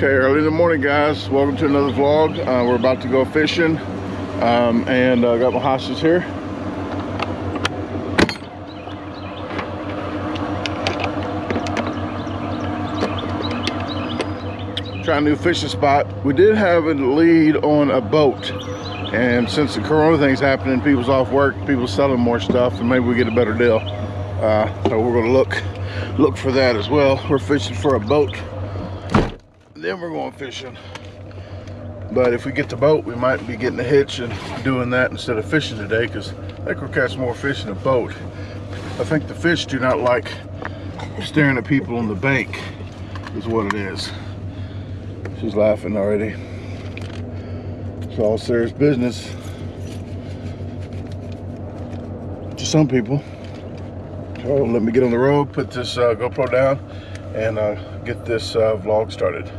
Okay, early in the morning, guys. Welcome to another vlog. Uh, we're about to go fishing, um, and I uh, got my hostage here. Trying a new fishing spot. We did have a lead on a boat, and since the corona thing's happening, people's off work, people selling more stuff, and maybe we get a better deal. Uh, so we're gonna look look for that as well. We're fishing for a boat then we're going fishing. But if we get the boat we might be getting a hitch and doing that instead of fishing today because I think we'll catch more fish in a boat. I think the fish do not like staring at people on the bank is what it is. She's laughing already. It's all serious business to some people. So let me get on the road put this uh, GoPro down and uh, get this uh, vlog started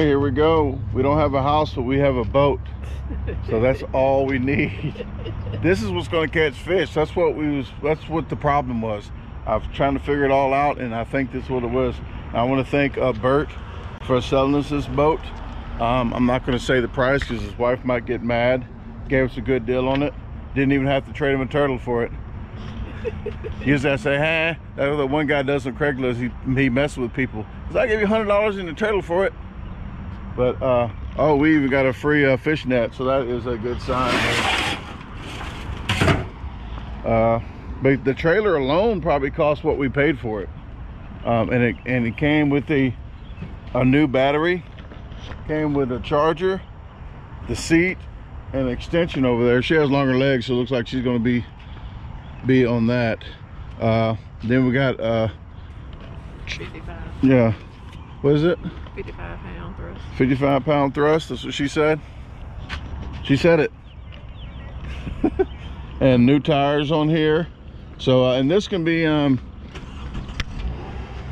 Okay, here we go. We don't have a house, but we have a boat. So that's all we need. This is what's gonna catch fish. That's what we was, that's what the problem was. I was trying to figure it all out and I think that's what it was. I wanna thank uh, Bert for selling us this boat. Um, I'm not gonna say the price because his wife might get mad. Gave us a good deal on it. Didn't even have to trade him a turtle for it. Usually I say, hey, that's what one guy does on Craigslist. He, he messes with people. So, I give you $100 in the turtle for it. But, uh, oh, we even got a free uh, fish net, so that is a good sign. Uh, but the trailer alone probably cost what we paid for it. Um, and it and it came with the a new battery, came with a charger, the seat, and an extension over there. She has longer legs, so it looks like she's going to be be on that. Uh, then we got uh, 55. Yeah. What is it? 55 pound thrust. 55 pound thrust, that's what she said. She said it. and new tires on here. So, uh, and this can be, um,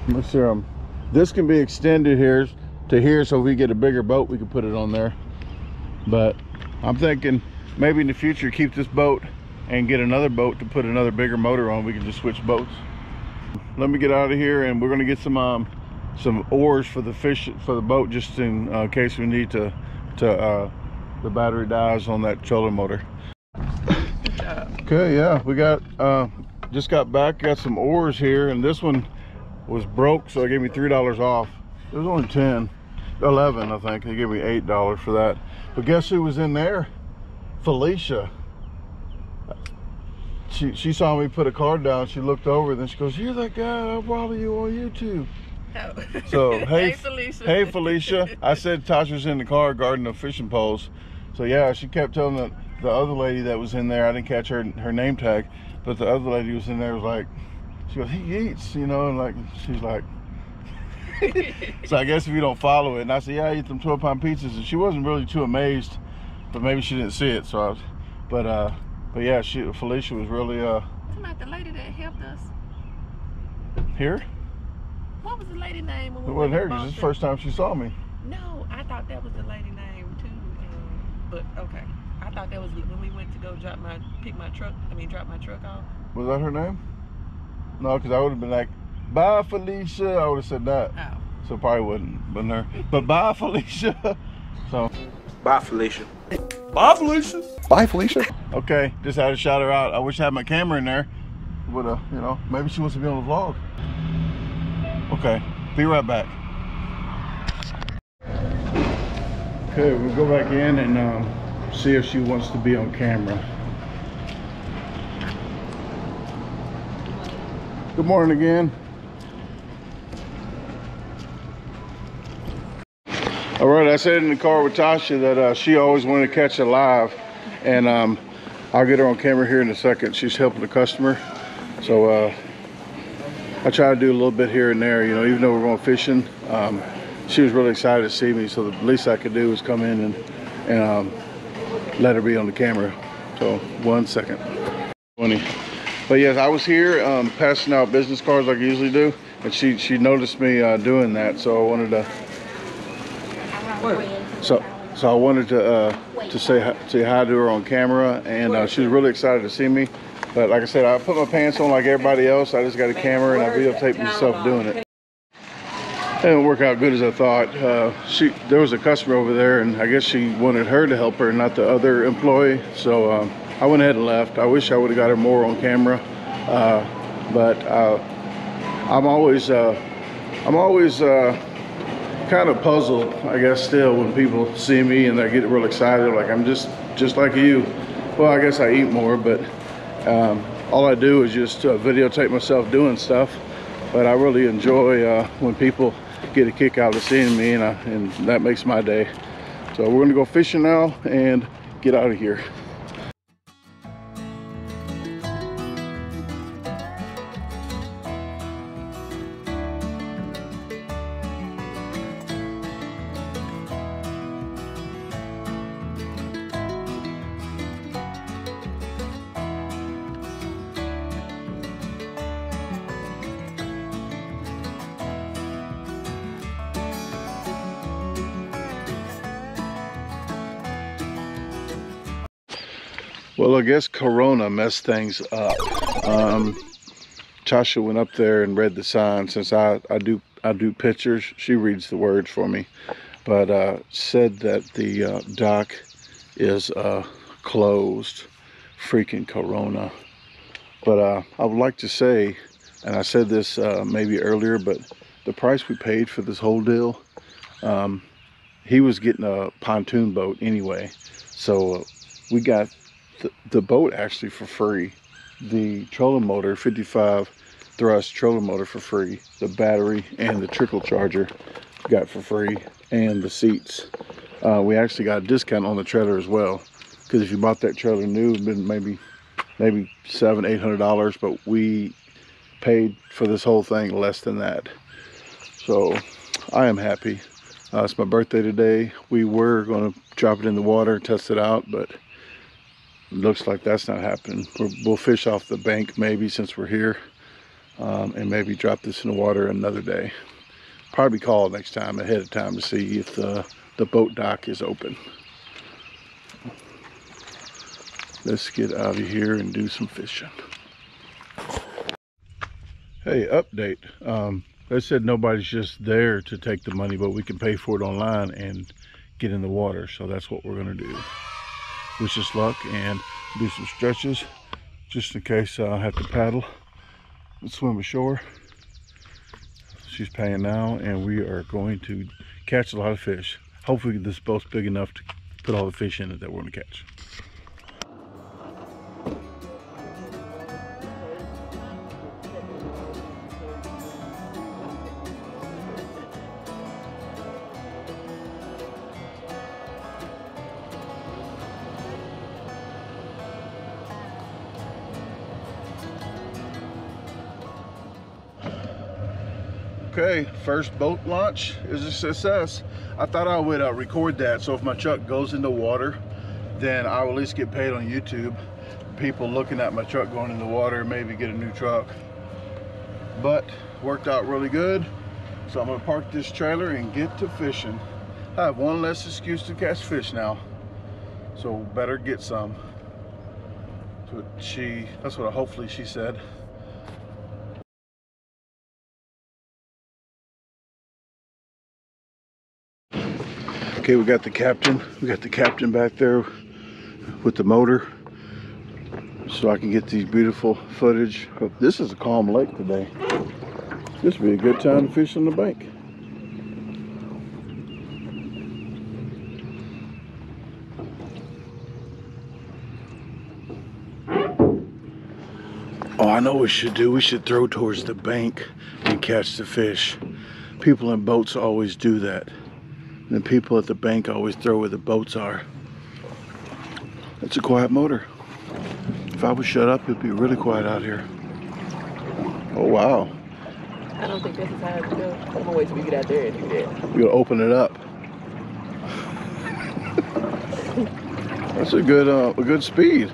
let's see, um, this can be extended here to here. So if we get a bigger boat, we can put it on there. But I'm thinking maybe in the future, keep this boat and get another boat to put another bigger motor on. We can just switch boats. Let me get out of here and we're gonna get some um, some oars for the fish for the boat just in uh, case we need to to uh, the battery dies on that trolling motor. Okay yeah we got uh, just got back got some oars here and this one was broke so they gave me three dollars off. It was only 10 11 i think. They gave me eight dollars for that. But guess who was in there? Felicia. She she saw me put a card down. She looked over then she goes you're that guy i follow you on youtube Oh. So hey, hey Felicia. Hey Felicia. I said Tosha's in the car guarding the fishing poles. So yeah, she kept telling the, the other lady that was in there. I didn't catch her her name tag, but the other lady was in there was like, she goes, he eats, you know, and like she's like. so I guess if you don't follow it, and I said, yeah, I eat them 12 pound pizzas, and she wasn't really too amazed, but maybe she didn't see it. So I was, but uh, but yeah, she Felicia was really uh. Like the lady that helped us. Here. What was the lady name? When we it wasn't her because it's the first time she saw me. No, I thought that was the lady name too. Um, but okay, I thought that was when we went to go drop my pick my truck. I mean, drop my truck off. Was that her name? No, because I would have been like, "Bye, Felicia." I would have said that. Oh. So probably wouldn't been her. But bye, Felicia. So. Bye, Felicia. Bye, Felicia. Bye, Felicia. Okay, just had to shout her out. I wish I had my camera in there. with a, you know, maybe she wants to be on the vlog. Okay, be right back. Okay, we'll go back in and um, see if she wants to be on camera. Good morning again. All right, I said in the car with Tosha that uh, she always wanted to catch a live, and um, I'll get her on camera here in a second. She's helping the customer, so uh, I try to do a little bit here and there. You know, even though we're going fishing, um, she was really excited to see me. So the least I could do was come in and and um, let her be on the camera. So one second. 20. But yes, I was here um, passing out business cards like I usually do, and she she noticed me uh, doing that, so I wanted to so, so I wanted to uh, to say hi, say hi to her on camera, and uh, she was really excited to see me. But like I said, I put my pants on like everybody else. I just got a camera and I videotaped myself doing it. It didn't work out good as I thought. Uh, she there was a customer over there, and I guess she wanted her to help her, not the other employee. So um, I went ahead and left. I wish I would have got her more on camera, uh, but uh, I'm always uh, I'm always uh, kind of puzzled, I guess, still when people see me and they get real excited. Like I'm just just like you. Well, I guess I eat more, but um, all I do is just uh, videotape myself doing stuff. But I really enjoy uh, when people get a kick out of seeing me, and, I, and that makes my day. So we're gonna go fishing now and get out of here. Guess Corona messed things up. Um, Tosha went up there and read the sign. Since I, I do I do pictures, she reads the words for me. But uh, said that the uh, dock is uh, closed. Freaking Corona. But uh, I would like to say, and I said this uh, maybe earlier, but the price we paid for this whole deal, um, he was getting a pontoon boat anyway. So uh, we got the, boat actually for free. The trolling motor, 55 thrust trolling motor for free. The battery and the trickle charger got for free. And the seats. Uh, we actually got a discount on the trailer as well. Because if you bought that trailer new, it'd been maybe maybe seven, eight hundred dollars, but we paid for this whole thing less than that. So I am happy. Uh, it's my birthday today. We were going to drop it in the water, test it out, but looks like that's not happening. we will fish off the bank maybe since we're here um, and maybe drop this in the water another day. Probably call next time ahead of time to see if the, the boat dock is open. Let's get out of here and do some fishing. Hey, update. Um, they said nobody's just there to take the money, but we can pay for it online and get in the water. So that's what we're going to do wish us luck and do some stretches just in case I have to paddle and swim ashore. She's paying now and we are going to catch a lot of fish. Hopefully this boat's big enough to put all the fish in it that we're going to catch. Okay, first boat launch is a success. I thought I would uh, record that so if my truck goes in the water, then I will at least get paid on YouTube. People looking at my truck going in the water, maybe get a new truck. But worked out really good. So I'm gonna park this trailer and get to fishing. I have one less excuse to catch fish now. So better get some. That's what she, that's what hopefully she said. Okay, we got the captain. We got the captain back there with the motor. so I can get these beautiful footage. This is a calm lake today. This would be a good time to fish on the bank. Oh, I know we should do. We should throw towards the bank and catch the fish. People in boats always do that. And the people at the bank always throw where the boats are. It's a quiet motor. If I was shut up, it'd be really quiet out here. Oh, wow. I don't think this is how it goes. I'm gonna wait till we get out there and do that. You gotta open it up. That's a good, uh, a good speed,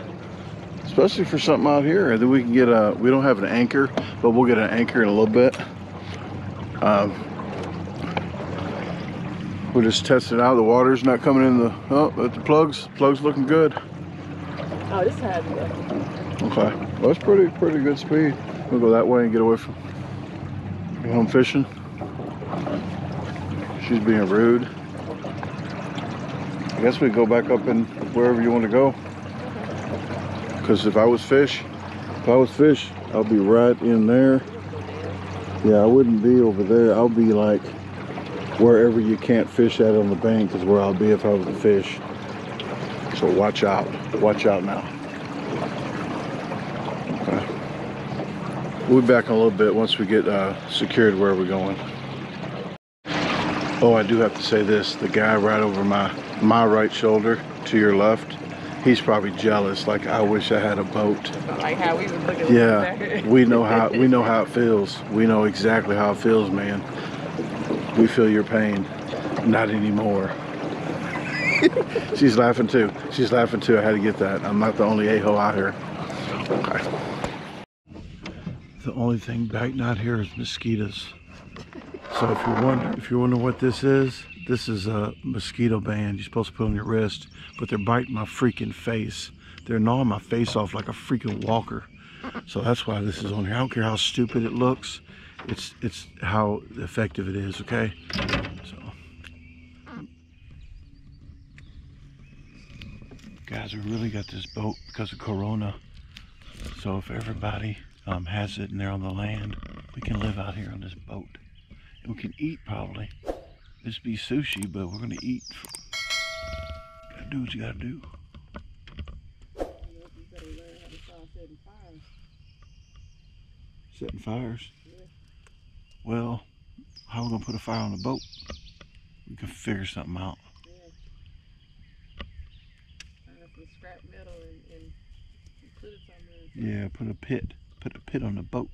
especially for something out here. And then we can get a. We don't have an anchor, but we'll get an anchor in a little bit. Um, we'll just test it out. The water's not coming in the. Oh, but the plugs. Plugs looking good. Oh, this is how. Okay, well, that's pretty, pretty good speed. We'll go that way and get away from. Go home fishing. She's being rude. I guess we go back up in wherever you want to go. Because if I was fish, if I was fish, I'll be right in there. Yeah, I wouldn't be over there. I'll be like wherever you can't fish at on the bank is where I'll be if I was to fish. So watch out. Watch out now. Okay. We'll be back in a little bit once we get uh, secured where we're going. Oh, I do have to say this. The guy right over my, my right shoulder to your left, he's probably jealous. Like, I wish I had a boat. Like how we was looking. Yeah, we know how we know how it feels. We know exactly how it feels, man. We feel your pain. Not anymore. She's laughing too. She's laughing too. I had to get that. I'm not the only a-hole out here. Okay. The only thing biting out here is mosquitoes. So if you're wondering, if you're wondering what this is, this is a mosquito band you're supposed to put on your wrist, but they're biting my freaking face. They're gnawing my face off like a freaking walker. So that's why this is on here. I don't care how stupid it looks. It's it's how effective it is, okay? So guys, we really got this boat because of Corona. So if everybody um, has it and they're on the land, we can live out here on this boat. And we can eat probably. This be sushi, but we're gonna eat. Gotta do what you gotta do. Setting fires. Well, how are we gonna put a fire on the boat? We can figure something out. scrap metal and, and put it somewhere. Yeah, put a pit. Put a pit on the boat.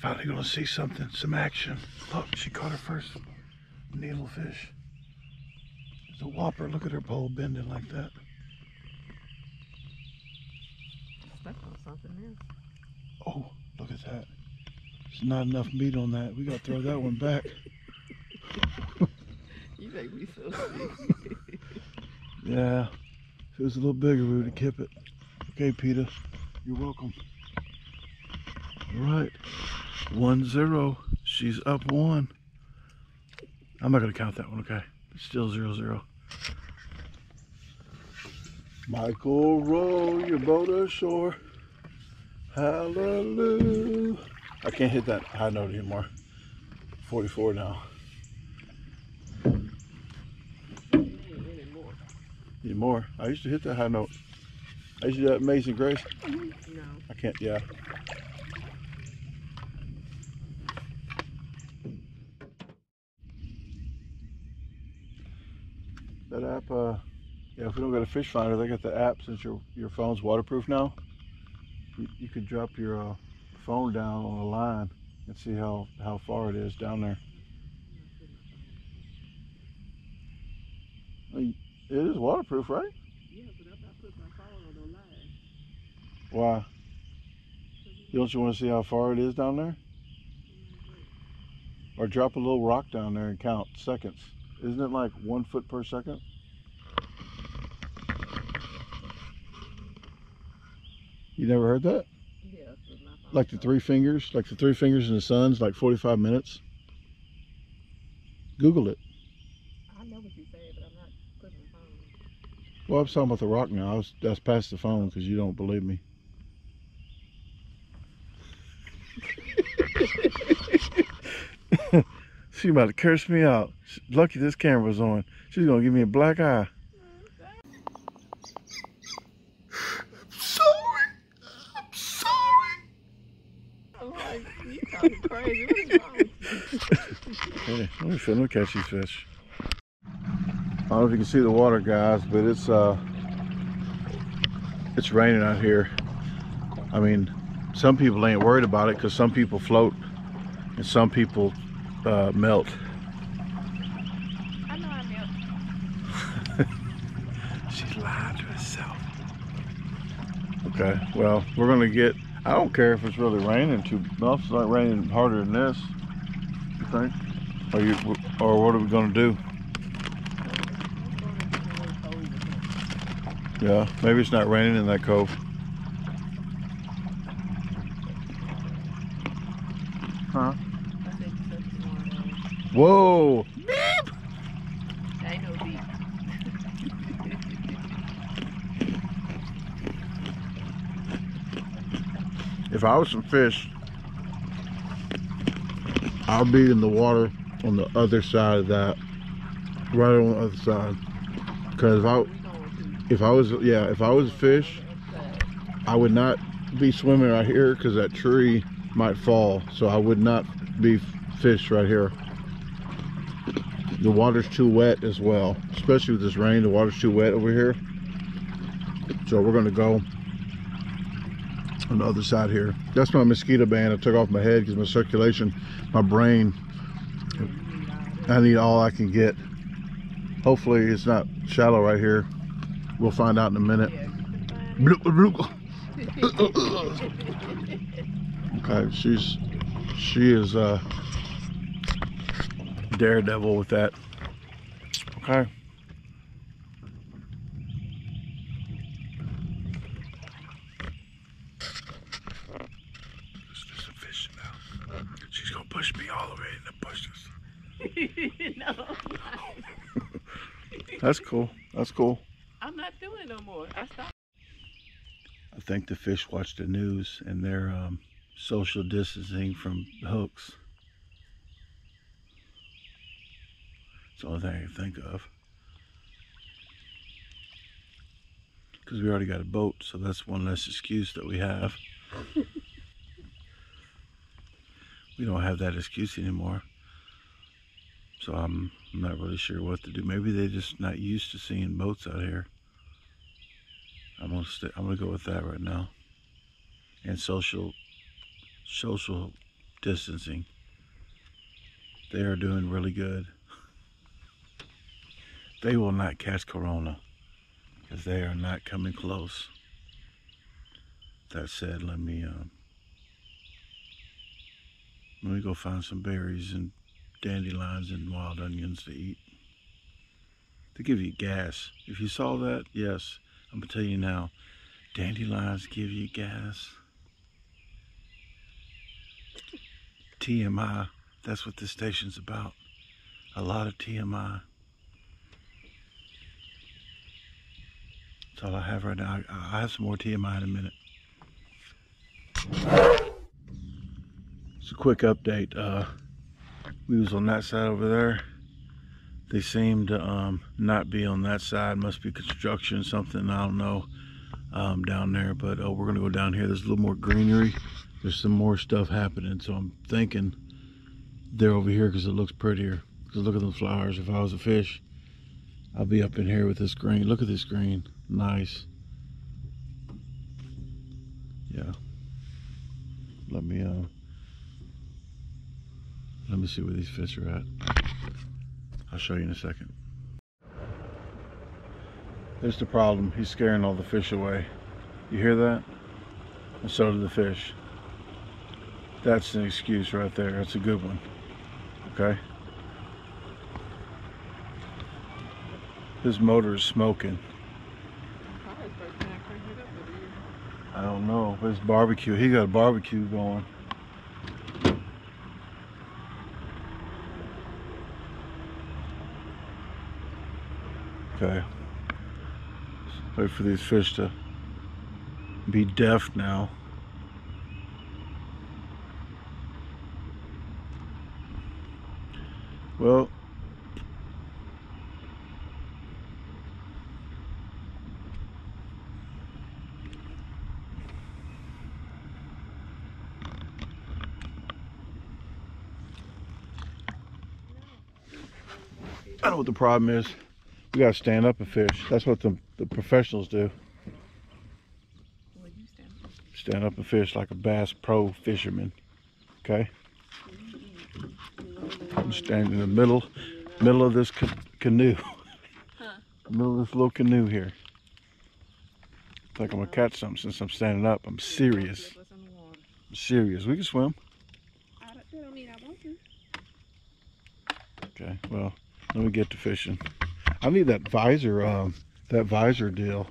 Finally gonna see something, some action. Look, she caught her first needlefish. It's a whopper. Look at her pole bending like that. Stuck on something else. Oh, look at that. There's not enough meat on that. We gotta throw that one back. You make me so sick. Yeah. If it was a little bigger, we would have kept it. Okay, Peter. You're welcome. All right. One zero. She's up one. I'm not gonna count that one, okay? It's still zero zero. Michael, row your boat ashore. Hallelujah. I can't hit that high note anymore. 44 now. Need more. I used to hit that high note. I used to do that Amazing Grace. No. I can't, yeah. That app, uh, yeah, if we don't got a fish finder, they got the app since your your phone's waterproof now. You, you could drop your uh, phone down on a line and see how, how far it is down there. It is waterproof, right? Yeah, but if I put my phone on the line, Why? Don't you want to see how far it is down there? Or drop a little rock down there and count seconds. Isn't it like one foot per second? You never heard that? yeah, but my phone. Like the three fingers? Like the three fingers in the sun's like 45 minutes? Google it. I know what you say, but I'm not putting my phone Well, I'm talking about the rock now. I was, that's past the phone because you don't believe me. she about to curse me out. Lucky this camera's on. She's gonna give me a black eye. sorry. I'm sorry. I'm like, crazy. What is wrong? Hey, let me film them catch these fish. I don't know if you can see the water, guys, but it's uh, it's raining out here. I mean, some people ain't worried about it because some people float and some people uh, melt. I know I melt. She lied to herself. Okay, well, we're gonna get. I don't care if it's really raining too. No, it's not raining harder than this. You think? Or you? Or what are we gonna do? Yeah, maybe it's not raining in that cove. Huh? I said, "Touch the water." Whoa! That ain't no beat. If I was some fish, I'll be in the water on the other side of that, right on the other side. Because if I, if I was, yeah, if I was a fish, I would not be swimming right here because that tree might fall. So I would not be fish right here. The water's too wet as well, especially with this rain. The water's too wet over here. So we're gonna go on the other side here. That's my mosquito band I took off my head because my circulation, my brain, I need all I can get. Hopefully it's not shallow right here. We'll find out in a minute. Okay, she's she is uh daredevil with that. Okay. Let's do some fishing now. She's gonna push me all the way in the bushes. no, That's cool. That's cool. I'm not doing it no more. I stopped. I think the fish watch the news and they're um, social distancing from hooks. It's the only thing I can think of. Because we already got a boat, so that's one less excuse that we have. we don't have that excuse anymore. So I'm not really sure what to do. Maybe they're just not used to seeing boats out here. I'm gonna stay, I'm gonna go with that right now. And social social distancing. They are doing really good. They will not catch corona because they are not coming close. That said, let me um, let me go find some berries and dandelions and wild onions to eat. To give you gas. If you saw that, yes, I'm gonna tell you now, dandelions give you gas. TMI, that's what this station's about. A lot of TMI. That's all I have right now. I, I have some more TMI in a minute. It's a quick update. Uh, we was on that side over there. They seem to um, not be on that side. Must be construction, something. I don't know um, down there. But oh, we're gonna go down here. There's a little more greenery. There's some more stuff happening. So I'm thinking they're over here because it looks prettier. Because look at the flowers. If I was a fish, I'll be up in here with this green. Look at this green. Nice. Yeah. Let me uh. Let me see where these fish are at. I'll show you in a second. There's the problem. He's scaring all the fish away. You hear that? And so do the fish. That's an excuse right there. That's a good one. Okay? His motor is smoking. I don't know. It's barbecue. He got a barbecue going. Okay. Wait for these fish to be deaf now. Well, I know what the problem is. We gotta stand up and fish. That's what the, the professionals do. Stand up. Stand up and fish like a bass pro fisherman. Okay? I'm standing in the middle middle of this ca- canoe. Huh? Middle of this little canoe here. Think I'm gonna catch something since I'm standing up. I'm serious. What's in the water? I'm serious. We can swim. I don't, that don't mean I want to. Okay, well, let me get to fishing. I need that visor, um, that visor deal.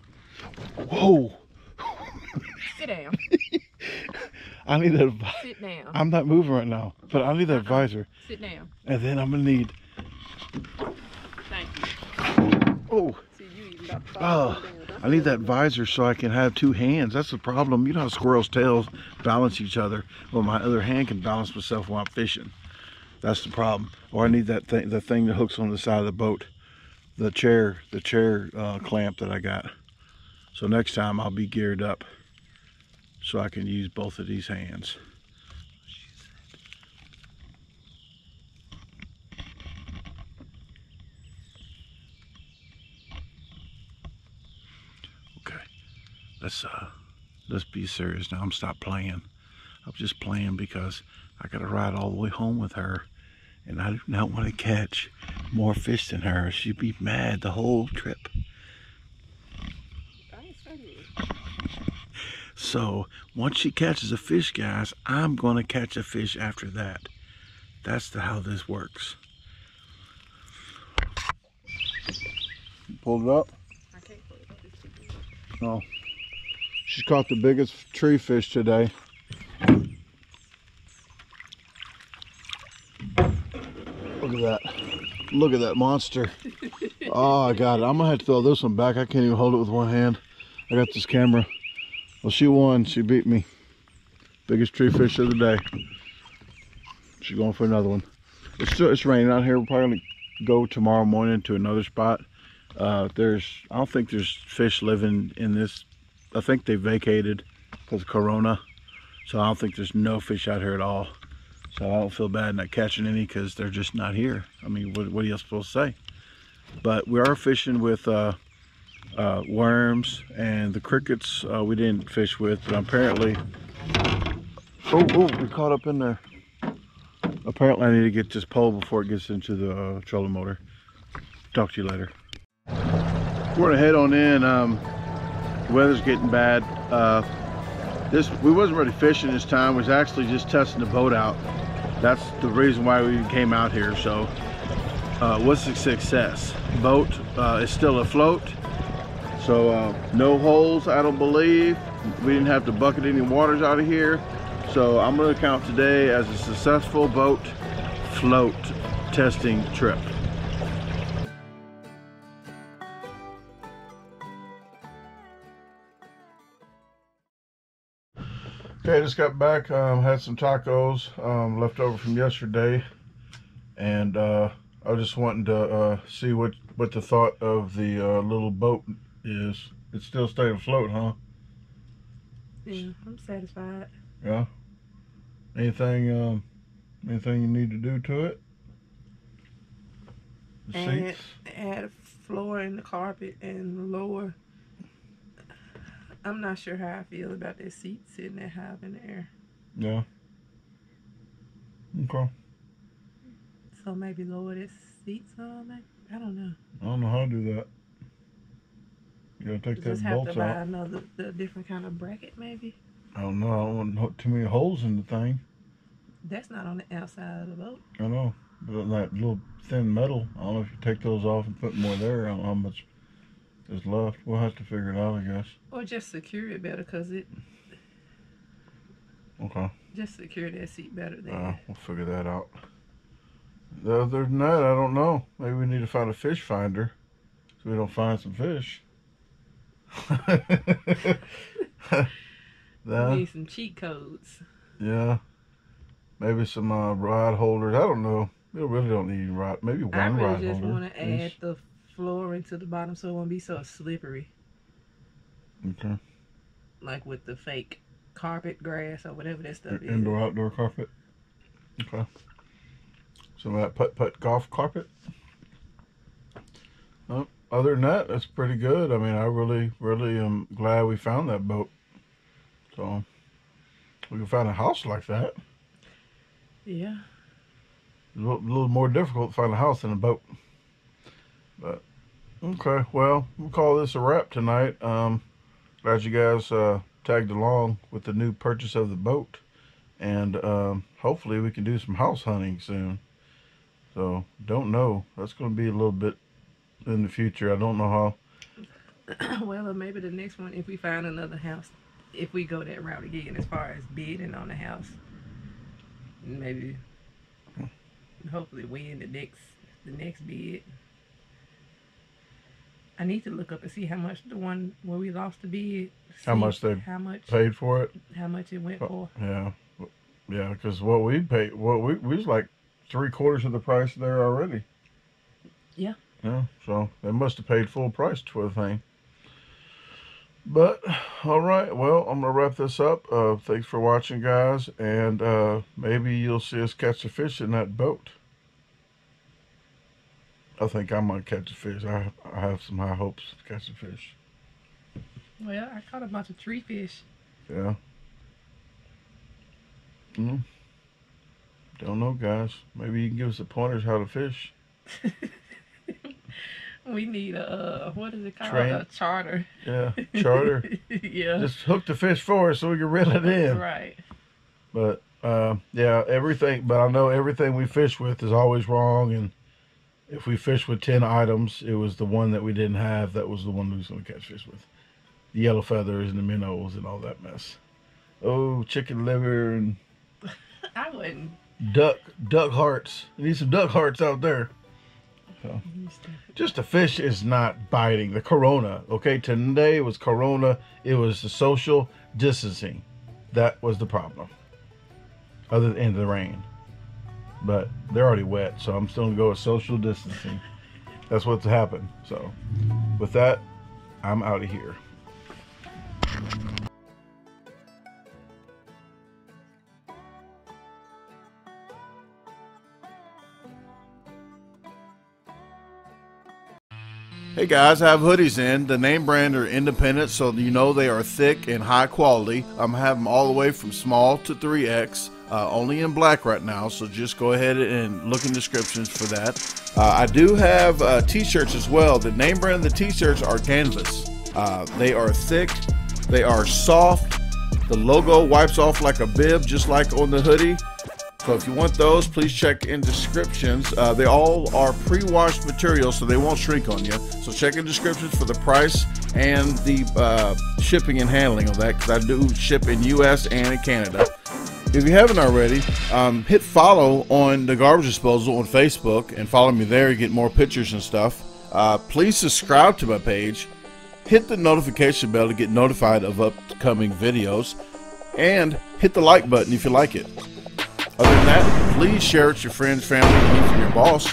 Whoa! Sit down. I need that. Sit down. I'm not moving right now, but I need that visor, Sit down. and then I'm gonna need. Thank you. Oh, See, you even got the Oh. I need that visor so I can have two hands. That's the problem. You know how squirrels' tails balance each other. Well, my other hand can balance myself while I'm fishing. That's the problem. Or I need that thing, the thing that hooks on the side of the boat, the chair, the chair uh, clamp that I got. So next time I'll be geared up, so I can use both of these hands. Okay, let's uh, let's be serious now. I'm stop playing. I'm just playing because I got to ride all the way home with her, and I do not want to catch more fish than her. She'd be mad the whole trip. So once she catches a fish, guys, I'm gonna catch a fish after that. That's the, how this works. Pulled it up. Put it up. Oh, she's caught the biggest tree fish today. Look at that. Look at that monster. Oh, I got it. I'm going to have to throw this one back. I can't even hold it with one hand. I got this camera. Well, she won. She beat me. Biggest tree fish of the day. She's going for another one. It's still it's raining out here. We're probably going to go tomorrow morning to another spot. Uh, there's, I don't think there's fish living in this. I think they vacated because of Corona. So I don't think there's no fish out here at all. So I don't feel bad not catching any because they're just not here. I mean, what, what are you supposed to say? But we are fishing with uh, uh, worms and the crickets uh, we didn't fish with, but apparently, oh, oh, we caught up in there. Apparently I need to get this pole before it gets into the uh, trolling motor. Talk to you later. We're gonna head on in. Um, the weather's getting bad. Uh, this we wasn't really fishing this time. We was actually just testing the boat out. That's the reason why we came out here. So, uh, what's a success? Boat uh, is still afloat. So uh, no holes, I don't believe. We didn't have to bucket any waters out of here. So I'm gonna count today as a successful boat float testing trip. Okay, I just got back, um, had some tacos um, left over from yesterday. And uh, I was just wanting to uh, see what, what the thought of the uh, little boat is. It still stayed afloat, huh? Yeah, I'm satisfied. Yeah. Anything, um, anything you need to do to it? The And seats. add a floor and the carpet and lower. I'm not sure how I feel about that seat sitting that high up in the air. Yeah. Okay. So maybe lower this seat some. maybe? I don't know. I don't know how to do that. You gotta take Just that have to buy out. another, the different kind of bracket maybe. I don't know. I don't want too many holes in the thing. That's not on the outside of the boat. I know. But that little thin metal, I don't know if you take those off and put more there. I don't know how much is left. We'll have to figure it out, I guess. Or just secure it better because it Okay. just secure that seat better than Uh, we'll figure that out. Other than that, I don't know. Maybe we need to find a fish finder so we don't find some fish. no. Need some cheat codes. Yeah. Maybe some uh, rod holders. I don't know. We really don't need rod. Maybe one I rod really just want to add the flooring to the bottom so it won't be so slippery, Okay. like with the fake carpet grass or whatever that stuff is. Indoor outdoor carpet. Okay. Some of that putt putt golf carpet. Well, other than that, that's pretty good. I mean, I really, really am glad we found that boat. So we can find a house like that. Yeah. A little, little more difficult to find a house than a boat. But okay, well, we'll call this a wrap tonight. Um, glad you guys uh, tagged along with the new purchase of the boat, and um, hopefully we can do some house hunting soon. So don't know. That's going to be a little bit in the future. I don't know how. well, or maybe the next one, if we find another house, if we go that route again, as far as bidding on the house, maybe, hopefully, win the next the next bid. I need to look up and see how much the one where we lost the bid. How much they how much Paid for it. how much it went for. Yeah, yeah. Because what we paid, what we we was like three quarters of the price there already. Yeah. Yeah. So they must have paid full price for the thing. But all right, well, I'm gonna wrap this up. Uh, thanks for watching, guys, and uh, maybe you'll see us catch a fish in that boat. I think I might catch a fish. I I have some high hopes to catch a fish. Well, I caught a bunch of tree fish. Yeah. Mm. Don't know, guys. Maybe you can give us the pointers how to fish. we need a uh, what is it called? Train. A charter. Yeah, charter. yeah. Just hook the fish for us so we can reel it in. Right. But uh, yeah, everything. But I know everything we fish with is always wrong. And if we fish with ten items, it was the one that we didn't have that was the one we was going to catch fish with. The yellow feathers and the minnows and all that mess. Oh, chicken liver and I wouldn't. duck duck hearts. You need some duck hearts out there. Just the fish is not biting. The corona, okay? Today was corona. It was the social distancing. That was the problem. Other than the rain. But they're already wet, so I'm still gonna go with social distancing. That's what's happened. So with that, I'm out of here. Hey guys, I have hoodies in. The name brand are independent, so you know they are thick and high quality. I'm having them all the way from small to 3X, uh, only in black right now, so just go ahead and look in descriptions for that. Uh, I do have uh, t-shirts as well. The name brand of the t-shirts are Canvas. Uh, they are thick, they are soft. The logo wipes off like a bib, just like on the hoodie. So if you want those, please check in descriptions. Uh, they all are pre-washed material, so they won't shrink on you. So check in descriptions for the price and the uh, shipping and handling of that, because I do ship in U.S. and in Canada. If you haven't already, um, hit follow on the Garbage Disposal on Facebook and follow me there. You get more pictures and stuff. Uh, please subscribe to my page. Hit the notification bell to get notified of upcoming videos, and hit the like button if you like it. Other than that, please share it with your friends, family, and even your boss.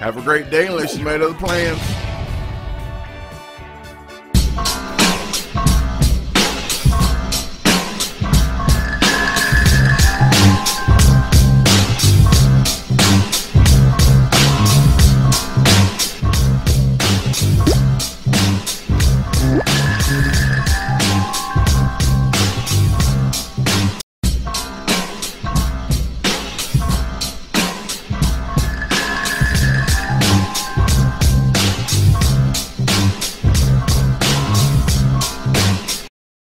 Have a great day unless you made other plans.